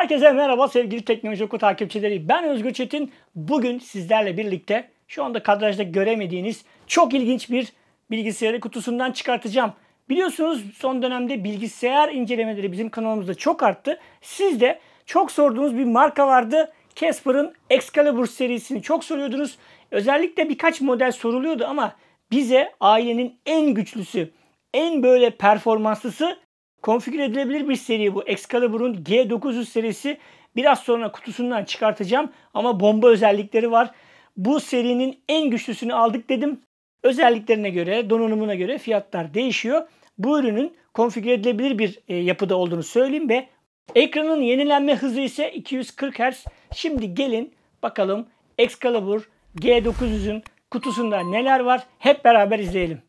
Herkese merhaba sevgili Teknoloji Oku takipçileri. Ben Özgür Çetin. Bugün sizlerle birlikte şu anda kadrajda göremediğiniz çok ilginç bir bilgisayarı kutusundan çıkartacağım. Biliyorsunuz son dönemde bilgisayar incelemeleri bizim kanalımızda çok arttı. Siz de çok sorduğunuz bir marka vardı. Casper'ın Excalibur serisini çok soruyordunuz. Özellikle birkaç model soruluyordu ama bize ailenin en güçlüsü, en böyle performanslısı konfigür edilebilir bir seri bu. Excalibur'un G900 serisi. Biraz sonra kutusundan çıkartacağım ama bomba özellikleri var. Bu serinin en güçlüsünü aldık dedim. Özelliklerine göre, donanımına göre fiyatlar değişiyor. Bu ürünün konfigür edilebilir bir e, yapıda olduğunu söyleyeyim ve ekranın yenilenme hızı ise 240 Hz. Şimdi gelin bakalım Excalibur G900'ün kutusunda neler var hep beraber izleyelim.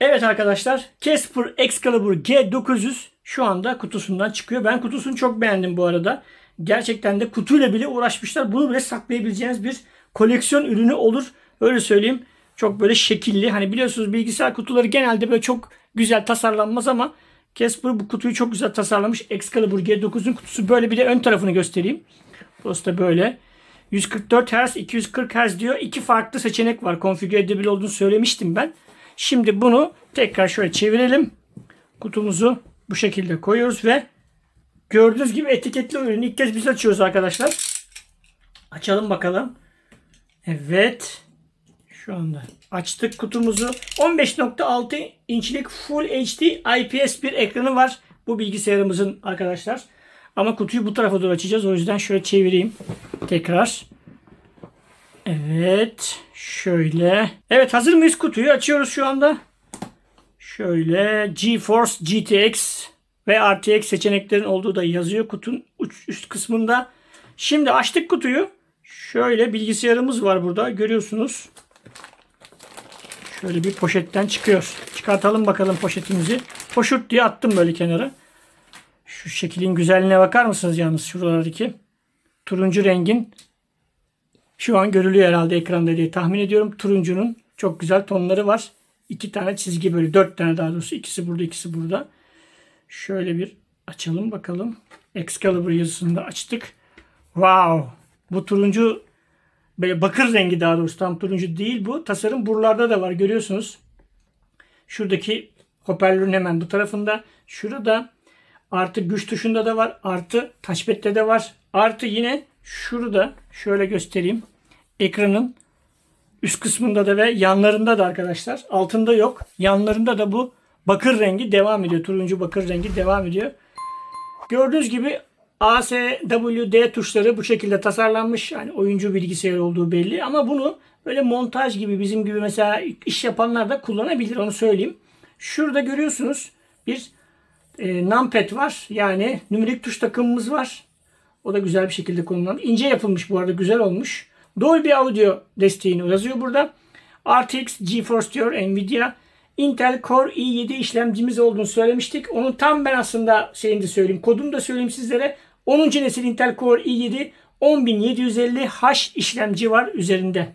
Evet arkadaşlar Casper Excalibur G900 şu anda kutusundan çıkıyor. Ben kutusunu çok beğendim bu arada. Gerçekten de kutuyla bile uğraşmışlar. Bunu bile saklayabileceğiniz bir koleksiyon ürünü olur. Öyle söyleyeyim. Çok böyle şekilli. Hani biliyorsunuz bilgisayar kutuları genelde böyle çok güzel tasarlanmaz ama Casper bu kutuyu çok güzel tasarlamış. Excalibur G9'un kutusu böyle bir de ön tarafını göstereyim. Burası da böyle. 144 Hz, 240 Hz diyor. İki farklı seçenek var. Konfigür edebilir olduğunu söylemiştim ben. Şimdi bunu tekrar şöyle çevirelim. Kutumuzu bu şekilde koyuyoruz ve gördüğünüz gibi etiketli ürünü ilk kez biz açıyoruz arkadaşlar. Açalım bakalım. Evet. Şu anda açtık kutumuzu. 15.6 inçlik Full HD IPS bir ekranı var. Bu bilgisayarımızın arkadaşlar. Ama kutuyu bu tarafa doğru açacağız. O yüzden şöyle çevireyim. Tekrar. Evet. Şöyle. Evet hazır mıyız? Kutuyu açıyoruz şu anda. Şöyle GeForce GTX ve RTX seçeneklerin olduğu da yazıyor kutunun üst kısmında. Şimdi açtık kutuyu. Şöyle bilgisayarımız var burada. Görüyorsunuz. Şöyle bir poşetten çıkıyor. Çıkartalım bakalım poşetimizi. Poşurt diye attım böyle kenara. Şu şeklin güzelliğine bakar mısınız yalnız şuralardaki? Turuncu rengin şu an görülüyor herhalde ekranda diye tahmin ediyorum. Turuncunun çok güzel tonları var. İki tane çizgi böyle dört tane daha doğrusu. ikisi burada ikisi burada. Şöyle bir açalım bakalım. Excalibur yazısını da açtık. Wow. Bu turuncu böyle bakır rengi daha doğrusu tam turuncu değil bu. Tasarım buralarda da var görüyorsunuz. Şuradaki hoparlörün hemen bu tarafında. Şurada artı güç tuşunda da var. Artı touchpad'de de var. Artı yine şurada şöyle göstereyim. Ekranın üst kısmında da ve yanlarında da arkadaşlar. Altında yok. Yanlarında da bu bakır rengi devam ediyor. Turuncu bakır rengi devam ediyor. Gördüğünüz gibi A, S, W, D tuşları bu şekilde tasarlanmış. Yani oyuncu bilgisayar olduğu belli. Ama bunu böyle montaj gibi bizim gibi mesela iş yapanlar da kullanabilir. Onu söyleyeyim. Şurada görüyorsunuz bir e, numpad var. Yani nümerik tuş takımımız var. O da güzel bir şekilde konumlandı. İnce yapılmış bu arada güzel olmuş. Dolby Audio desteğini yazıyor burada. RTX GeForce diyor Nvidia. Intel Core i7 işlemcimiz olduğunu söylemiştik. Onun tam ben aslında şeyini de söyleyeyim. Kodunu da söyleyeyim sizlere. 10. nesil Intel Core i7 10750H işlemci var üzerinde.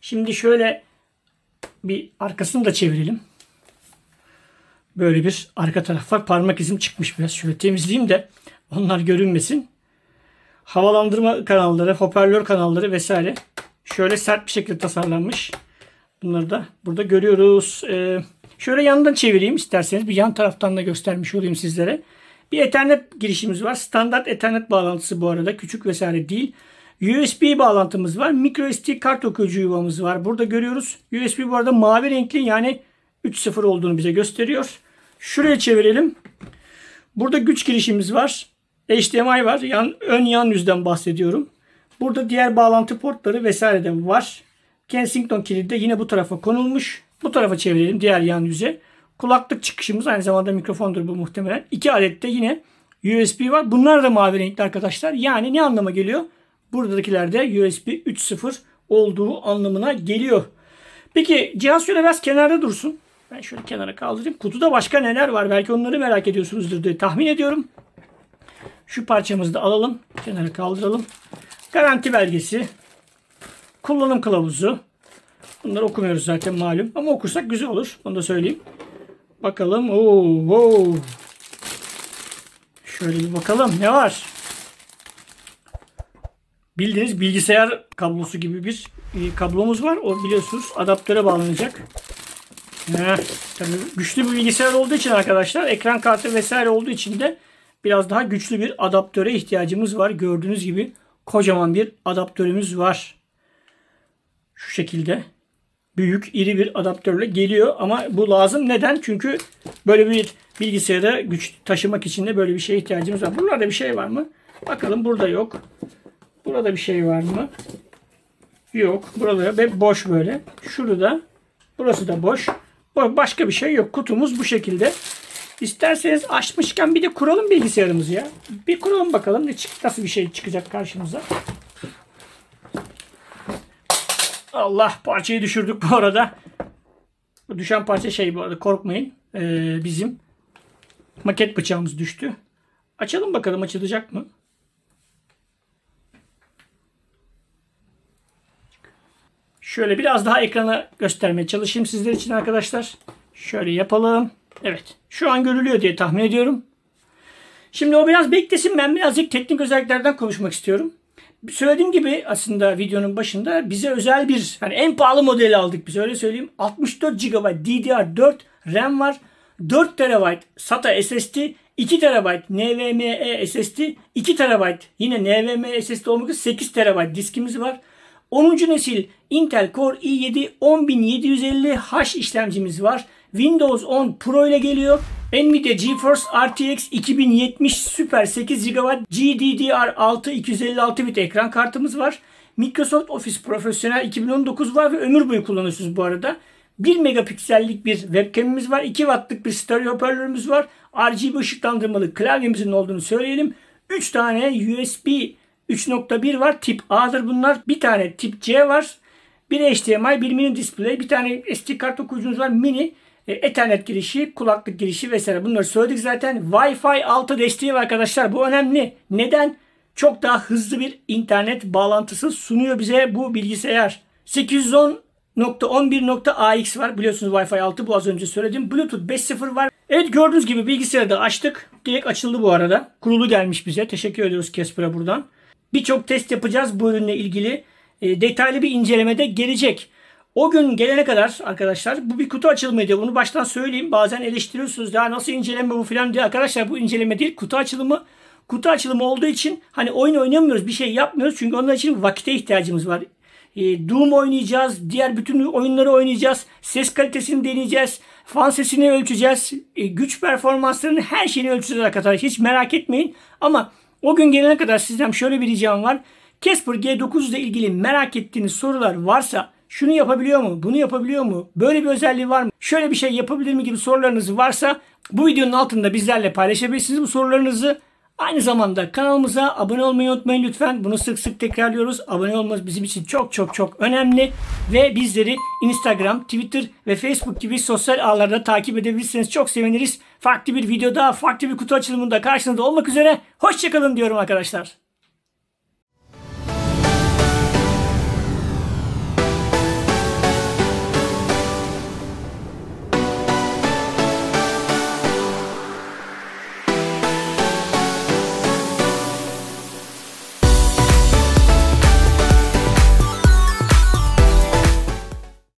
Şimdi şöyle bir arkasını da çevirelim. Böyle bir arka taraf var. Parmak izim çıkmış biraz. Şöyle temizleyeyim de onlar görünmesin. Havalandırma kanalları, hoparlör kanalları vesaire. Şöyle sert bir şekilde tasarlanmış. Bunları da burada görüyoruz. Ee, şöyle yandan çevireyim isterseniz. Bir yan taraftan da göstermiş olayım sizlere. Bir Ethernet girişimiz var. Standart Ethernet bağlantısı bu arada. Küçük vesaire değil. USB bağlantımız var. MicroSD kart okuyucu yuvamız var. Burada görüyoruz. USB bu arada mavi renkli yani 3.0 olduğunu bize gösteriyor. Şuraya çevirelim. Burada güç girişimiz var. HDMI var. Yan, ön yan yüzden bahsediyorum. Burada diğer bağlantı portları vesaire de var. Kensington kilidi de yine bu tarafa konulmuş. Bu tarafa çevirelim diğer yan yüze. Kulaklık çıkışımız aynı zamanda mikrofondur bu muhtemelen. İki adet de yine USB var. Bunlar da mavi renkli arkadaşlar. Yani ne anlama geliyor? Buradakilerde USB 3.0 olduğu anlamına geliyor. Peki cihaz şöyle biraz kenarda dursun. Ben şöyle kenara kaldırayım. Kutuda başka neler var? Belki onları merak ediyorsunuzdur diye tahmin ediyorum. Şu parçamızı da alalım. Kenara kaldıralım. Garanti belgesi. Kullanım kılavuzu. Bunları okumuyoruz zaten malum. Ama okursak güzel olur. Onu da söyleyeyim. Bakalım. Oo, oo. Şöyle bir bakalım ne var? Bildiğiniz bilgisayar kablosu gibi bir e, kablomuz var. O biliyorsunuz adaptöre bağlanacak. Tabii güçlü bir bilgisayar olduğu için arkadaşlar ekran kartı vesaire olduğu için de biraz daha güçlü bir adaptöre ihtiyacımız var. Gördüğünüz gibi kocaman bir adaptörümüz var. Şu şekilde büyük iri bir adaptörle geliyor ama bu lazım. Neden? Çünkü böyle bir bilgisayara güç taşımak için de böyle bir şeye ihtiyacımız var. Buralarda bir şey var mı? Bakalım burada yok. Burada bir şey var mı? Yok. Burada ve boş böyle. Şurada. Burası da boş. Başka bir şey yok. Kutumuz bu şekilde. İsterseniz açmışken bir de kuralım bilgisayarımızı ya. Bir kuralım bakalım ne nasıl bir şey çıkacak karşımıza. Allah parçayı düşürdük bu arada. Düşen parça şey bu arada korkmayın. Ee, bizim maket bıçağımız düştü. Açalım bakalım açılacak mı? Şöyle biraz daha ekrana göstermeye çalışayım sizler için arkadaşlar. Şöyle yapalım. Evet. Şu an görülüyor diye tahmin ediyorum. Şimdi o biraz beklesin. Ben birazcık teknik özelliklerden konuşmak istiyorum. Söylediğim gibi aslında videonun başında bize özel bir hani en pahalı modeli aldık biz öyle söyleyeyim. 64 GB DDR4 RAM var. 4 TB SATA SSD, 2 TB NVMe SSD, 2 TB yine NVMe SSD olmak üzere 8 TB diskimiz var. 10. nesil Intel Core i7 10750H işlemcimiz var. Windows 10 Pro ile geliyor. Nvidia GeForce RTX 2070 Super 8 GB GDDR6 256 bit ekran kartımız var. Microsoft Office Professional 2019 var ve ömür boyu kullanıyorsunuz bu arada. 1 megapiksellik bir webcam'imiz var. 2 wattlık bir stereo hoparlörümüz var. RGB ışıklandırmalı klavyemizin olduğunu söyleyelim. 3 tane USB 3.1 var. Tip A'dır bunlar. Bir tane tip C var. Bir HDMI, bir mini display, bir tane SD kart okuyucumuz var. Mini e, Ethernet girişi, kulaklık girişi vesaire bunları söyledik zaten. Wi-Fi 6 desteği var arkadaşlar. Bu önemli. Neden? Çok daha hızlı bir internet bağlantısı sunuyor bize bu bilgisayar. 810.11.ax var. Biliyorsunuz Wi-Fi 6 bu az önce söyledim. Bluetooth 5.0 var. Evet gördüğünüz gibi bilgisayarı da açtık. Direkt açıldı bu arada. Kurulu gelmiş bize. Teşekkür ediyoruz Casper'a buradan. Birçok test yapacağız bu ürünle ilgili. E, detaylı bir incelemede gelecek. O gün gelene kadar arkadaşlar bu bir kutu açılımıydı. Bunu baştan söyleyeyim. Bazen eleştiriyorsunuz ya nasıl inceleme bu filan diye. Arkadaşlar bu inceleme değil kutu açılımı. Kutu açılımı olduğu için hani oyun oynamıyoruz bir şey yapmıyoruz. Çünkü onun için vakite ihtiyacımız var. E, Doom oynayacağız. Diğer bütün oyunları oynayacağız. Ses kalitesini deneyeceğiz. Fan sesini ölçeceğiz. E, güç performanslarını her şeyini ölçeceğiz arkadaşlar. Hiç merak etmeyin. Ama o gün gelene kadar sizden şöyle bir ricam var. Casper G9 ile ilgili merak ettiğiniz sorular varsa şunu yapabiliyor mu? Bunu yapabiliyor mu? Böyle bir özelliği var mı? Şöyle bir şey yapabilir mi gibi sorularınız varsa bu videonun altında bizlerle paylaşabilirsiniz bu sorularınızı. Aynı zamanda kanalımıza abone olmayı unutmayın lütfen. Bunu sık sık tekrarlıyoruz. Abone olmanız bizim için çok çok çok önemli. Ve bizleri Instagram, Twitter ve Facebook gibi sosyal ağlarda takip edebilirseniz çok seviniriz. Farklı bir videoda, farklı bir kutu açılımında karşınızda olmak üzere. Hoşçakalın diyorum arkadaşlar.